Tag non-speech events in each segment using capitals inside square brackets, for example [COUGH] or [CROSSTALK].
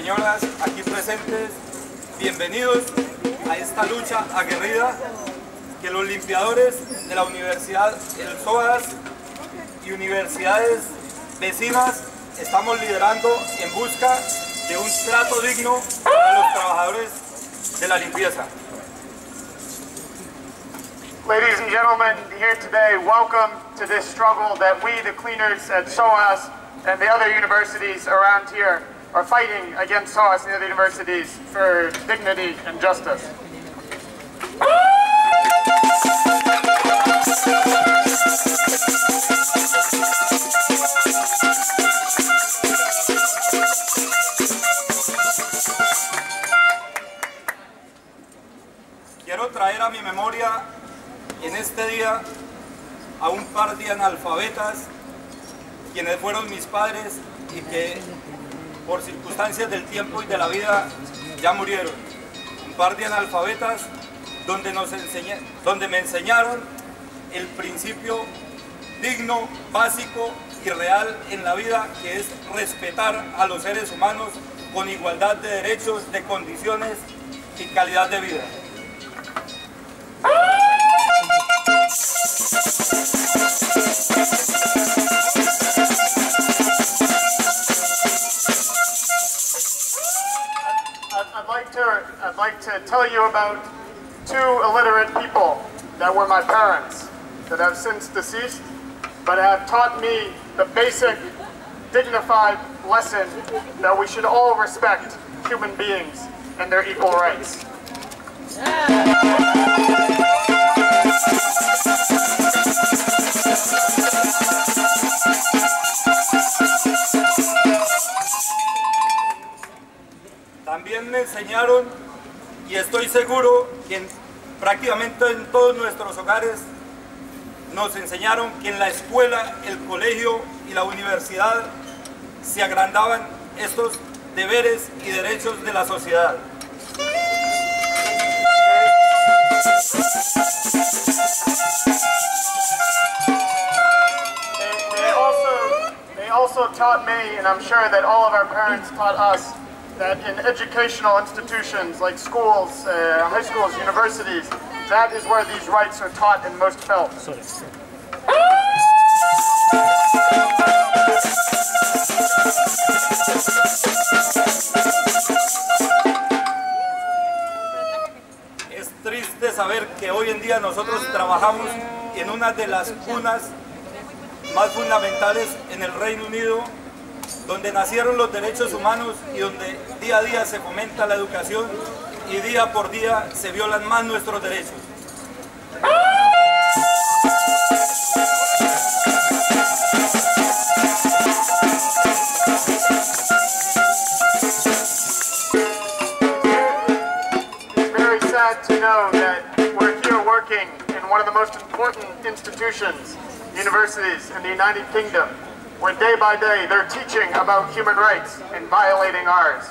señoras aquí presentes, bienvenidos a esta lucha aguerrida que los limpiadores de la Universidad El SOAS y universidades vecinas estamos liderando en busca de un trato digno a los trabajadores de la limpieza. Ladies and gentlemen, here today, welcome to this struggle that we, the cleaners at SOAS and the other universities around here, are fighting against SOAS and the universities for dignity and justice. Quiero traer a mi memoria en este día a un par de analfabetas quienes fueron mis padres y que por circunstancias del tiempo y de la vida ya murieron. Un par de analfabetas donde, donde me enseñaron el principio digno, básico y real en la vida que es respetar a los seres humanos con igualdad de derechos, de condiciones y calidad de vida. I'd like to tell you about two illiterate people that were my parents that have since deceased, but have taught me the basic, dignified lesson that we should all respect human beings and their equal rights. También me enseñaron, y estoy seguro que en- prácticamente en todos nuestros hogares nos enseñaron que en la escuela, el colegio y la universidad se agrandaban estos deberes y derechos de la sociedad. They, they also taught me, and I'm sure that all of our parents taught us, that in educational institutions like schools, uh, high schools, universities, that is where these rights are taught and most felt. Es triste saber que hoy en día nosotros trabajamos en una de las cunas más fundamentales en el Reino Unido, donde nacieron los derechos humanos y donde día a día se fomenta la educación y día por día se violan más nuestros derechos. It's very sad to know that we're here working in one of the most important institutions, universities in the United Kingdom, where day by day they're teaching about human rights and violating ours.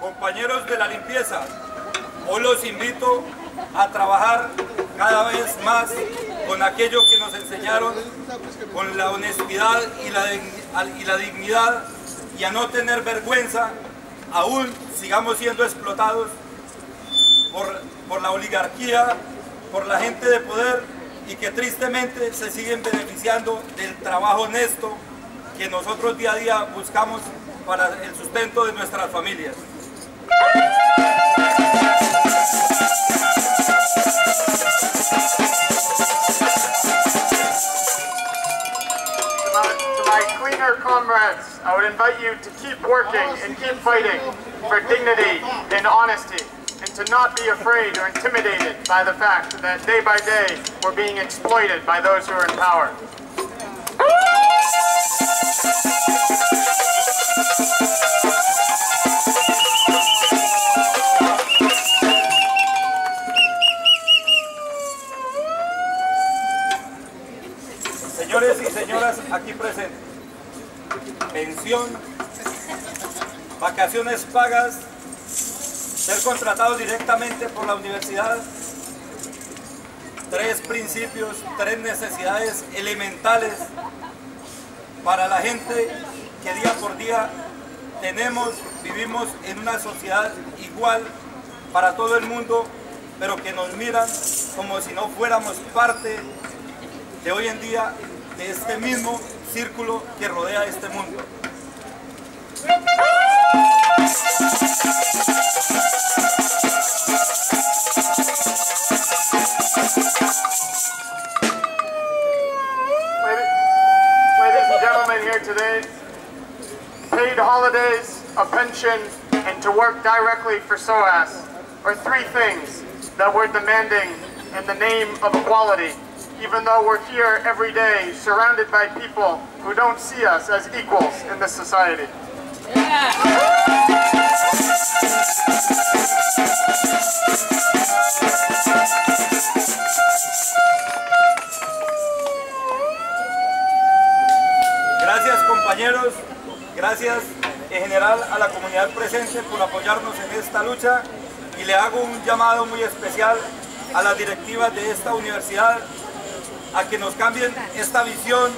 Compañeros de la limpieza, hoy los invito a trabajar cada vez más con aquello que nos enseñaron, con la honestidad y la, y la dignidad y a no tener vergüenza, aún sigamos siendo explotados por, por la oligarquía, por la gente de poder y que tristemente se siguen beneficiando del trabajo honesto que nosotros día a día buscamos para el sustento de nuestras familias. Cleaner comrades, I would invite you to keep working and keep fighting for dignity and honesty, and to not be afraid or intimidated by the fact that day by day we're being exploited by those who are in power. Vacaciones pagas ser contratados directamente por la universidad, tres principios, tres necesidades elementales para la gente que día por día tenemos, vivimos en una sociedad igual para todo el mundo, pero que nos miran como si no fuéramos parte de hoy en día de este mismo círculo que rodea este mundo. Today, paid holidays, a pension, and to work directly for SOAS are three things that we're demanding in the name of equality, even though we're here every day surrounded by people who don't see us as equals in this society. Gracias compañeros, gracias en general a la comunidad presente por apoyarnos en esta lucha. Y le hago un llamado muy especial a las directivas de esta universidad a que nos cambien esta visión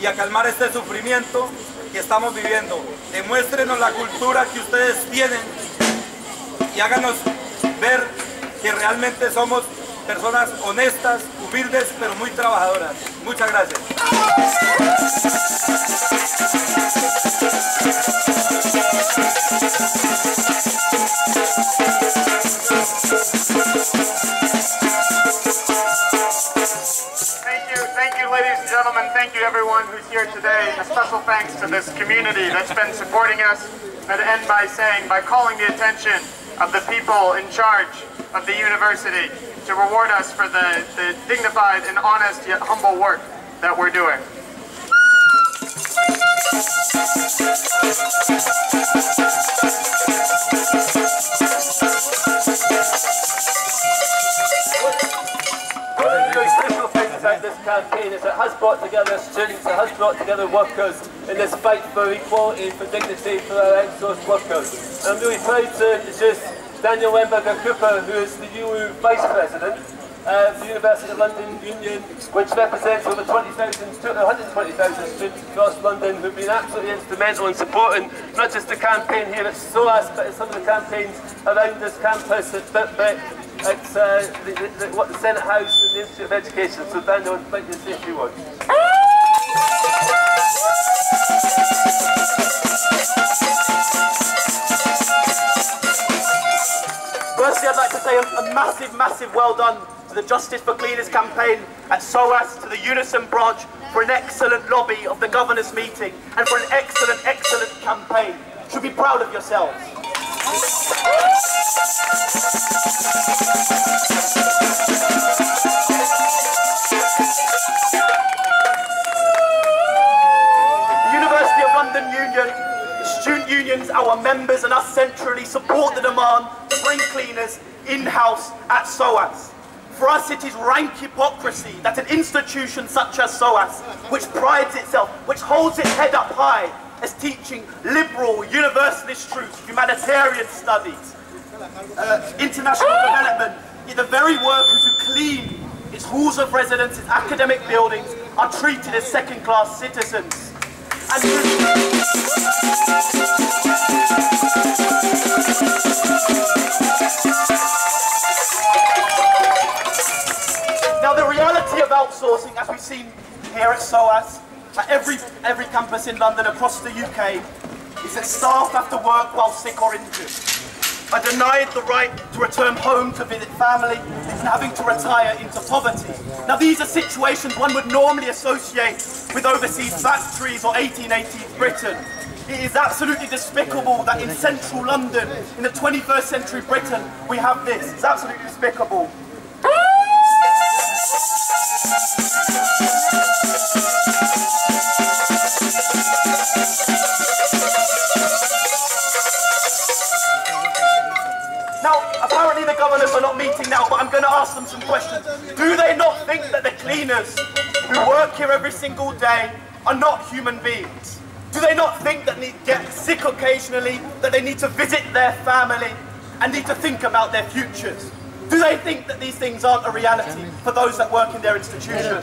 y a calmar este sufrimiento estamos viviendo. Demuéstrenos la cultura que ustedes tienen y háganos ver que realmente somos personas honestas, humildes, pero muy trabajadoras. Muchas gracias. Gentlemen. Thank you, everyone who's here today. A special thanks to this community that's been supporting us. I'd end by saying, by calling the attention of the people in charge of the university to reward us for the, the dignified and honest yet humble work that we're doing. Together workers in this fight for equality, for dignity for our outsourced workers. And I'm really proud to introduce Daniel Lemberger Cooper, who is the EU Vice President of the University of London Union, which represents over 20,000, 120,000 students across London who've been absolutely instrumental in supporting not just the campaign here at SOAS, but some of the campaigns around this campus at Birkbeck, at uh, the, the, the, what, the Senate House and the Institute of Education. So Daniel, like you to say a few words. Firstly, I'd like to say a, a massive, massive well done to the Justice for Cleaners campaign at SOAS, to the Unison branch for an excellent lobby of the governors' meeting and for an excellent, excellent campaign. You should be proud of yourselves. Unions, our members and us centrally support the demand to bring cleaners in-house at SOAS. For us it is rank hypocrisy that an institution such as SOAS, which prides itself, which holds its head up high as teaching liberal, universalist truths, humanitarian studies, uh, international development, the very workers who clean its halls of residence, its academic buildings, are treated as second-class citizens. Now the reality of outsourcing, as we've seen here at SOAS, at every, every campus in London across the UK, is that staff have to work while sick or injured, are denied the right to return home to visit family, and having to retire into poverty. Now these are situations one would normally associate with overseas factories or 1880s Britain. It is absolutely despicable that in central London, in the 21st century Britain, we have this. It's absolutely despicable. Governors are not meeting now, but I'm going to ask them some questions. Do they not think that the cleaners who work here every single day are not human beings? Do they not think that they get sick occasionally, that they need to visit their family? and need to think about their futures? Do they think that these things aren't a reality for those that work in their institution?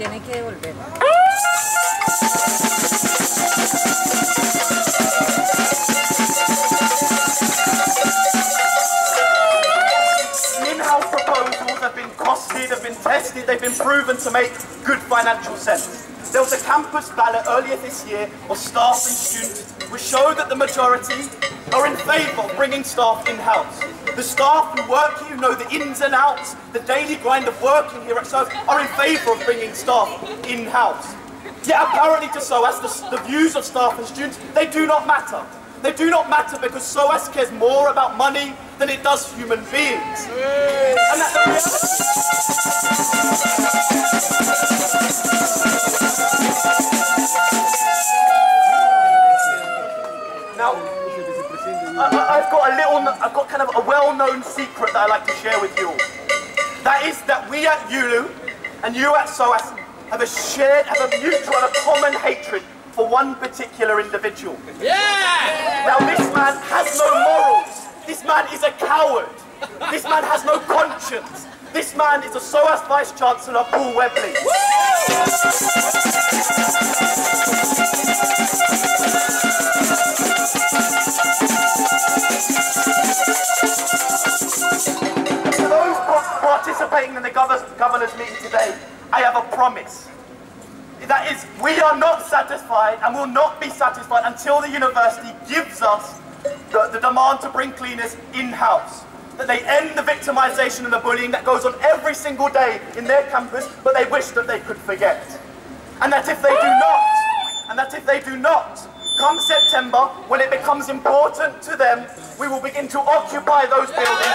Costed, have been tested, they've been proven to make good financial sense. There was a campus ballot earlier this year of staff and students which showed that the majority are in favour of bringing staff in-house. The staff who work here, who know the ins and outs, the daily grind of working here at SOAS, are in favour of bringing staff in-house. Yet apparently to SOAS, the, the views of staff and students, they do not matter. They do not matter because SOAS cares more about money than it does human beings. Now, I, I've got a little, I've got kind of a well-known secret that I like to share with you all. That is that we at ULU and you at SOAS have a shared, have a mutual and a common hatred for one particular individual. Yeah! Now this man has no morals. This man is a coward. This man has no conscience. This man is the SOAS Vice Chancellor, Paul Webley. To those participating in the governors, governor's meeting today, I have a promise. That is, we are not satisfied and will not be satisfied until the university gives us the, the demand to bring cleaners in-house. That they end the victimization and the bullying that goes on every single day in their campus, but they wish that they could forget. And that if they do not, and that if they do not, come September, when it becomes important to them, we will begin to occupy those buildings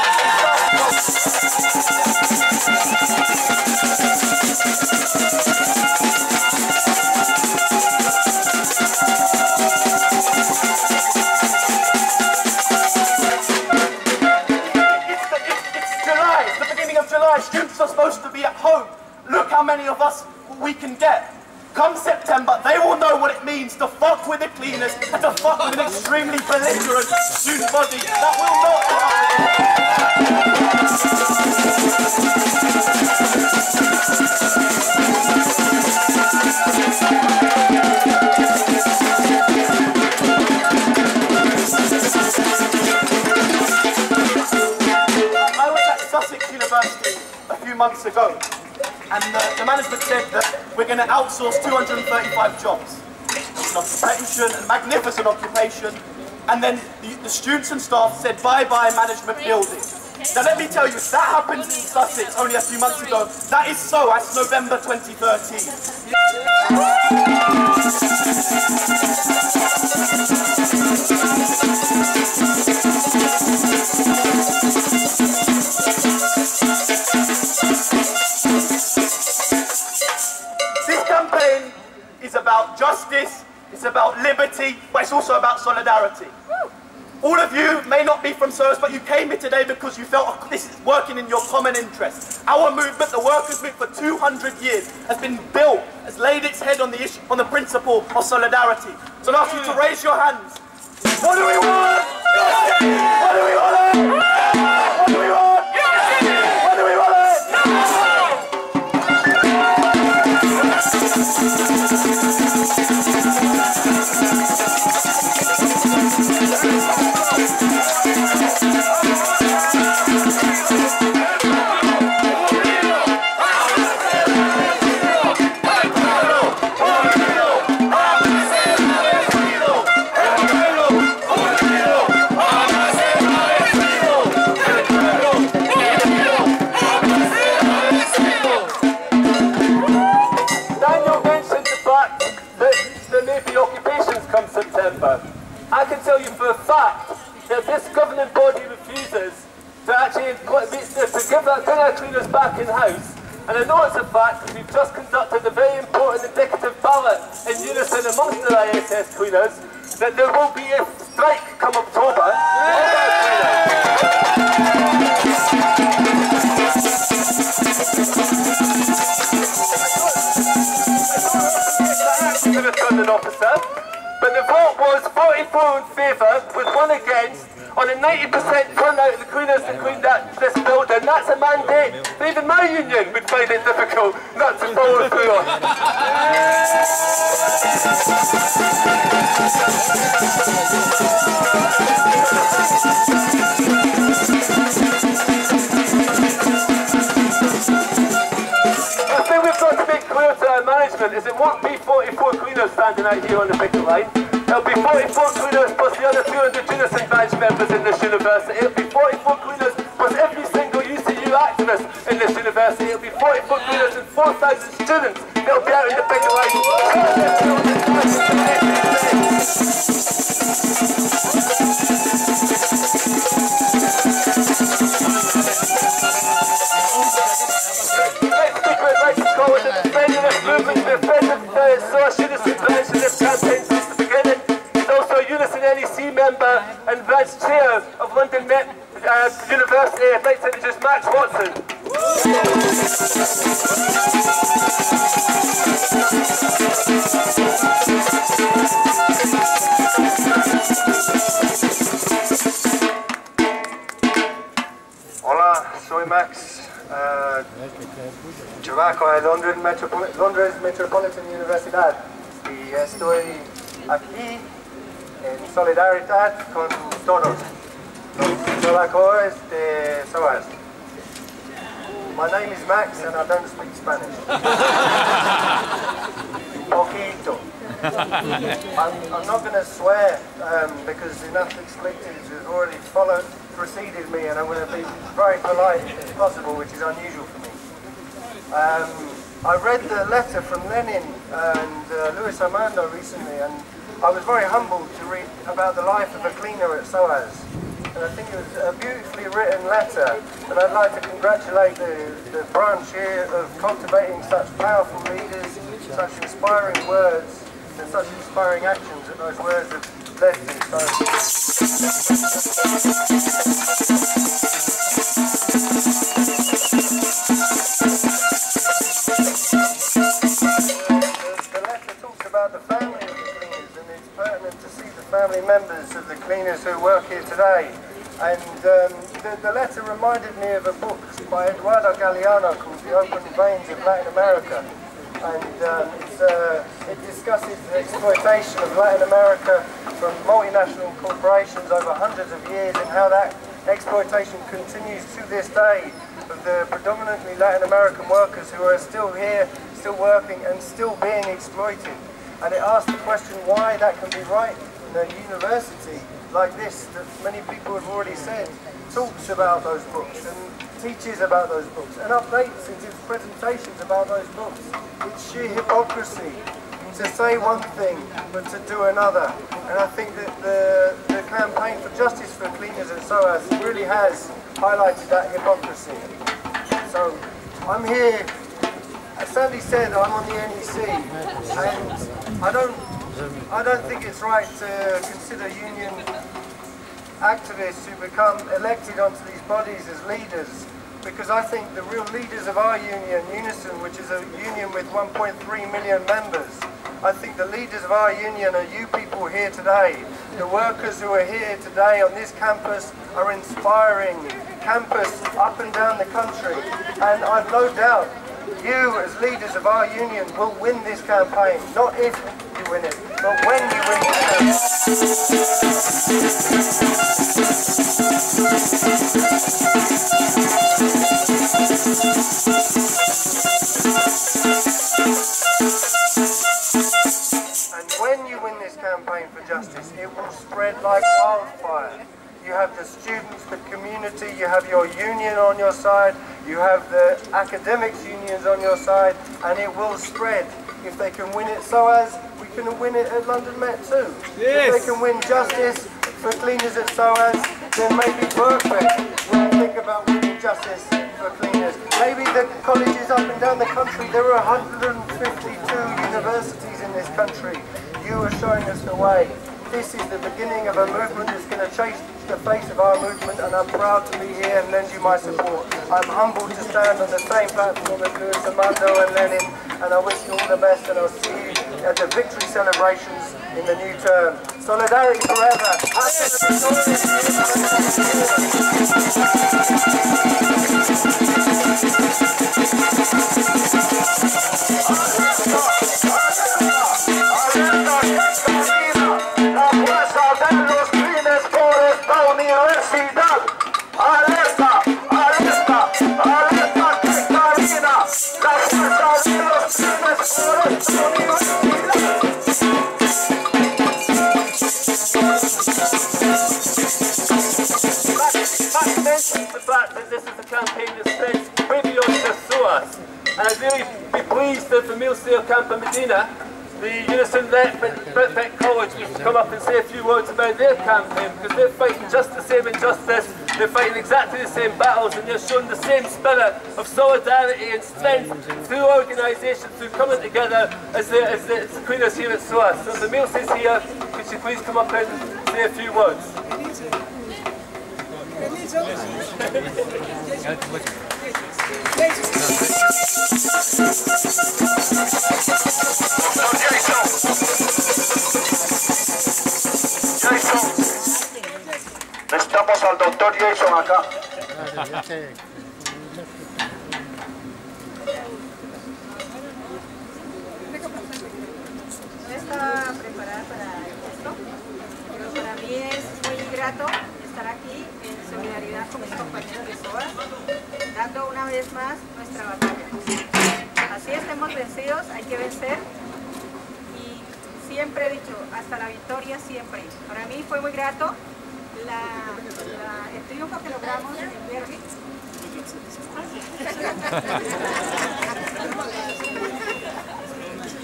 Look how many of us we can get. Come September, they will know what it means to fuck with the cleaners and to fuck with an extremely belligerent student body. That will not. I was at Sussex University a few months ago, and the, the management said that we're going to outsource 235 jobs. It's an occupation, a magnificent occupation, and then the, the students and staff said bye-bye management building. Now let me tell you, that happened in Sussex only a few months ago, that is so as November 2013. About justice, it's about liberty, but it's also about solidarity. All of you may not be from SOAS, but you came here today because you felt this is working in your common interest. Our movement, the workers' movement, for 200 years has been built, has laid its head on the issue, on the principle of solidarity. So I ask you to mm. raise your hands. What do we want? Justice! What do we want? What do we want? What do fact that there may be occupations come September. I can tell you for a fact that this governing body refuses to actually to give bring our cleaners back in-house. And I know it's a fact because we've just conducted a very important indicative ballot in unison amongst the ISS cleaners that there will be a strike come October. of returning officer, but the vote was 44 in favour with one against on a 90% turnout of the cleaners to clean that, this building. That's a mandate that even my union would find it difficult not to follow through on. I [LAUGHS] 44 cleaners standing out here on the picket line. It'll be 44 cleaners plus the other 200 Unison branch members in this university. It'll be 44 cleaners plus every single UCU activist in this university. It'll be 44 cleaners and 4,000 students that'll be out in the picket line. Branch chair of London Met uh, University. Like introduce Max Watson. Hola, soy Max uh, Chavaco de Londres, Metropol- Londres Metropolitan Universidad y estoy aquí en solidaridad con todos los de SOAS. My name is Max and I don't speak Spanish. [LAUGHS] Poquito. I'm, I'm not going to swear um, because enough expletives have already followed, preceded me, and I'm going to be very polite as possible, which is unusual for me. Um, I read the letter from Lenin and uh, Luis Armando recently, and I was very humbled to read about the life of a cleaner at SOAS. And I think it was a beautifully written letter, and I'd like to congratulate the, the branch here of cultivating such powerful leaders, such inspiring words, and such inspiring actions that those words have led to. So who work here today. And um, the, the letter reminded me of a book by Eduardo Galeano called The Open Veins of Latin America. And um, uh, it discusses the exploitation of Latin America from multinational corporations over hundreds of years and how that exploitation continues to this day of the predominantly Latin American workers who are still here, still working and still being exploited. And it asks the question why that can be right a university like this that many people have already said talks about those books and teaches about those books and updates and gives presentations about those books. It's sheer hypocrisy to say one thing but to do another. And I think that the, the campaign for justice for cleaners and SOAS really has highlighted that hypocrisy. So I'm here, as Sandy said, I'm on the NEC and I don't, I don't think it's right to consider union activists who become elected onto these bodies as leaders because I think the real leaders of our union, Unison, which is a union with 1.3 million members, I think the leaders of our union are you people here today. The workers who are here today on this campus are inspiring campus up and down the country. And I've no doubt you as leaders of our union will win this campaign. Not if you win it, but when you win this uh, campaign. And when you win this campaign for justice, it will spread like wildfire. You have the students, the community, you have your union on your side, you have the academics unions on your side, and it will spread. If they can win it SOAS, can win it at London Met too. If they can win justice for cleaners at SOAS, then maybe perfect. We'll think about winning justice for cleaners. Maybe the colleges up and down the country, there are 152 universities in this country. You are showing us the way. This is the beginning of a movement that's going to change the face of our movement and I'm proud to be here and lend you my support. I'm humbled to stand on the same platform as Luis Armando and Lenin and I wish you all the best and I'll see you at the victory celebrations in the new term. Solidarity forever. Pleased if Emil Seo Medina, the Unison Birkbeck College, was to come up and say a few words about their campaign because they're fighting just the same injustice, they're fighting exactly the same battles and they're showing the same spirit of solidarity and strength through organisation, through coming together as the, as the, as the Queen is here at SOAS. So if Emil is here, could you please come up and say a few words? Necesitamos al doctor Jason acá. No estaba preparada para esto, pero para mí es muy grato estar aquí en solidaridad con mis compañeros de SOA, dando una vez más nuestra batalla. Así estemos vencidos, hay que vencer y siempre he dicho, hasta la victoria siempre. Para mí fue muy grato la- la- el triunfo que logramos en el derby. [LAUGHS]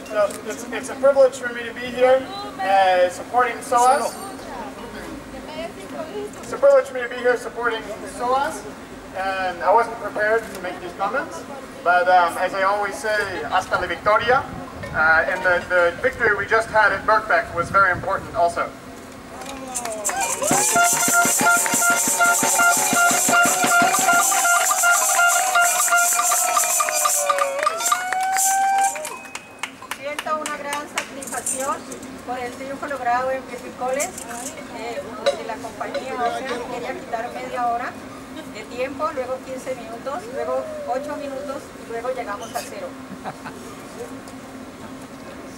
So it's, it's a privilege for me to be here uh, supporting SOAS. It's a privilege for me to be here supporting SOAS. And I wasn't prepared to make these comments, but um, as I always say, hasta la victoria. Uh, and the, the victory we just had at Birkbeck was very important also. Siento una gran satisfacción por el triunfo logrado en Pipicoles eh, de la compañía Ocean. Quería quitar media hora de tiempo, luego 15 minutos, luego 8 minutos y luego llegamos a cero.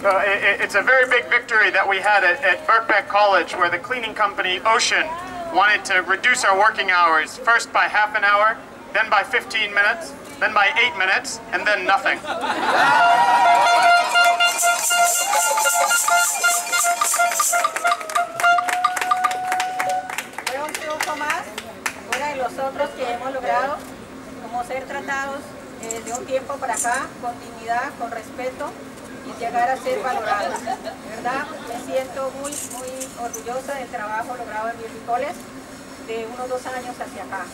So i i- it's a very big victory that we had at, at Birkbeck College where the cleaning company Ocean wanted to reduce our working hours first by half an hour, then by 15 minutes, then by 8 minutes, and then nothing. [LAUGHS] Fue un triunfo más, fuera de los otros que hemos logrado, como ser tratados eh, de un tiempo para acá, con dignidad, con respeto y llegar a ser valorados. De verdad, me siento muy, muy orgullosa del trabajo logrado en Pipicoles de unos dos años hacia acá.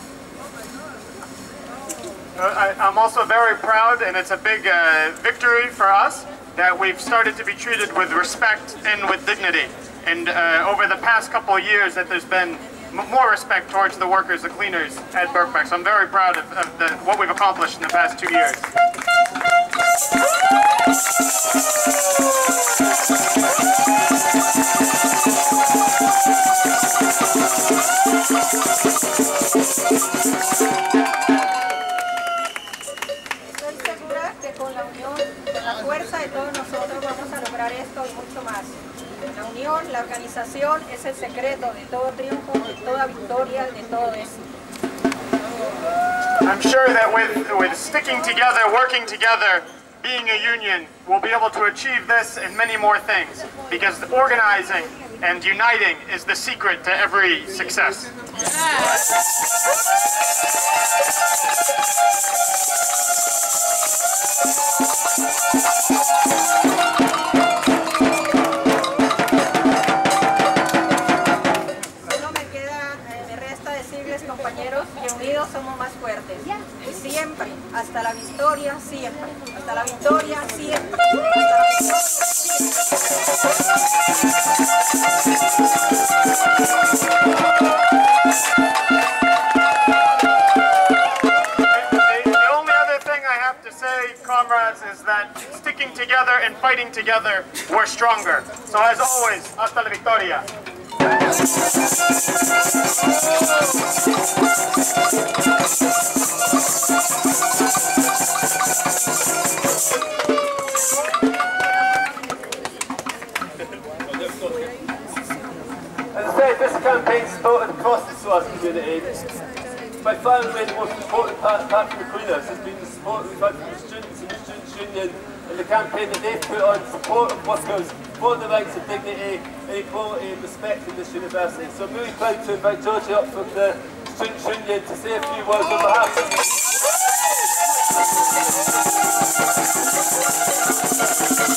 Uh, I, I'm also very proud, and it's a big uh, victory for us that we've started to be treated with respect and with dignity. And uh, over the past couple of years, that there's been more respect towards the workers, the cleaners at Birkbeck. So I'm very proud of, of the, what we've accomplished in the past two years. La organización es el secreto de todo triunfo, de toda victoria, de todo éxito. I'm sure that with, with sticking together, working together, being a union, we'll be able to achieve this and many more things. Because organizing and uniting is the secret to every success. Solo siempre, hasta la victoria, siempre. Hasta la victoria, siempre. Hasta la victoria, The, the only other thing I have to say, comrades, was that sticking together and fighting together, we're stronger. So as always, hasta la victoria. As campaign started across the SOAS community. By far and away the most important part, apart from the cleaners has been the support we've had from the students and the Students' Union and the campaign that they've put on support of workers for the rights of dignity, and equality and respect in this university. So I'm really proud to invite Georgie up from the Students' Union to say a few words on behalf of Hi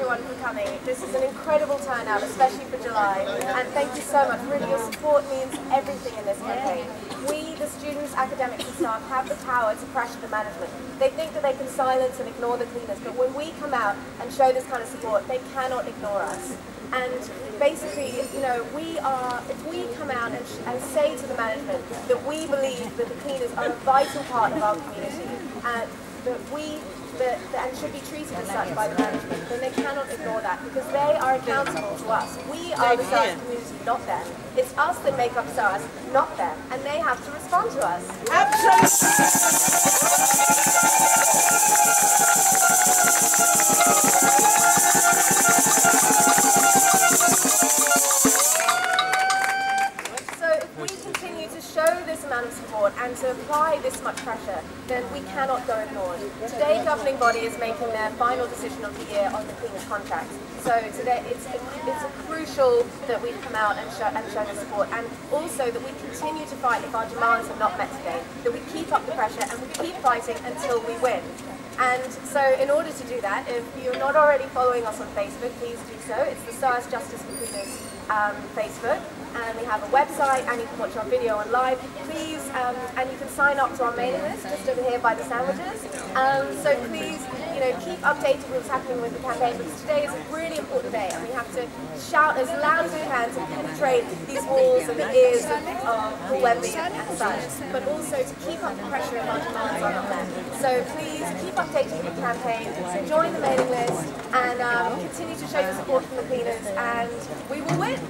everyone for coming. This is an incredible turnout, especially for July. And thank you so much. Really, your support means everything in this campaign. We, the students, academics and staff, have the power to pressure the management. They think that they can silence and ignore the cleaners, but when we come out and show this kind of support, they cannot ignore us. And basically, you know, we are, if we come out and, and say to the management that we believe that the cleaners are a vital part of our community and that we, and should be treated as such by the management, then they cannot ignore that because they are accountable to us. We are the SOAS community, not them. It's us that make up SOAS, not them, and they have to respond to us. So of support and to apply this much pressure, then we cannot go ignored. Today, the governing body is making their final decision of the year on the cleaners contract. So today, it's it's crucial that we come out and show and show the support, and also that we continue to fight if our demands are not met today. That we keep up the pressure and we keep fighting until we win. And so in order to do that, if you're not already following us on Facebook, please do so. It's the SOAS Justice for Cleaners um, Facebook. And we have a website and you can watch our video on live. Please, um, and you can sign up to our mailing list just over here by the sandwiches. Um, so please, you know, keep updated with what's happening with the campaign because today is a really important day and we have to shout as loud as we can to penetrate these walls and the ears of, of the Webley and such, but also to keep up the pressure if our demands not met. So please keep updated with the campaign, join the mailing list, and um, continue to show your support from the cleaners, and we will win.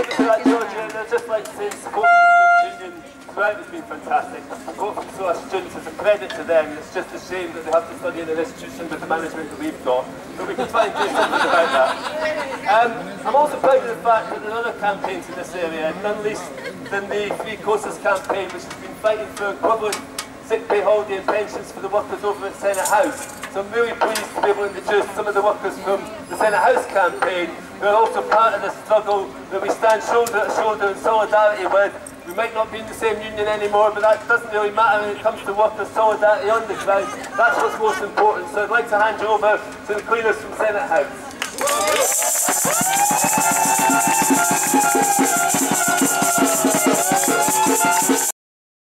Thank you to the Students' a credit to them. It's just a shame that they have to study in institution with the management that we've got. But we can try and do something about that. I'm also proud of the fact that other campaigns in this area, none least than the Three Cosas campaign, which has been fighting for equivalent sick pay holiday and pensions for the workers over at Senate House. I'm really pleased to be able to introduce some of the workers from the Senate House campaign who are also part of the struggle that we stand shoulder to shoulder in solidarity with. We might not be in the same union anymore, but that doesn't really matter when it comes to workers' solidarity on the ground. That's what's most important. So I'd like to hand you over to the cleaners from Senate House.